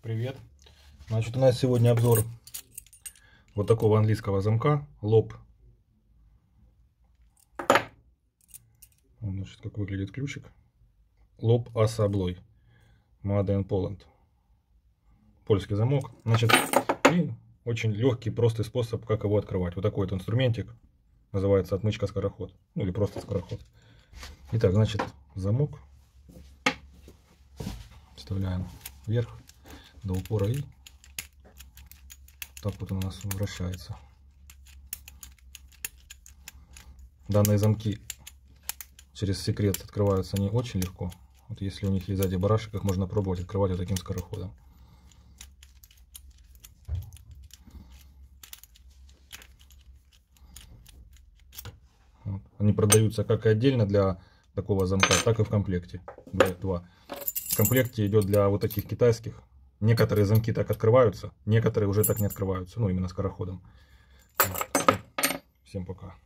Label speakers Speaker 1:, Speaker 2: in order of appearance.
Speaker 1: Привет. Значит, у нас сегодня обзор вот такого английского замка. Лоб. Значит, как выглядит ключик. Лоб особлой. Made in Poland. Польский замок. Значит, и очень легкий, простый способ, как его открывать. Вот такой вот инструментик. Называется отмычка скороход. Ну или просто скороход. Итак, значит, замок. Вставляем вверх до упора и так вот у нас вращается. Данные замки через секрет открываются они очень легко. Вот если у них есть сзади барашек, их можно пробовать открывать вот таким скороходом. Они продаются как и отдельно для такого замка, так и в комплекте. Два. В комплекте идет для вот таких китайских Некоторые замки так открываются, некоторые уже так не открываются. Ну, именно скороходом. Всем пока.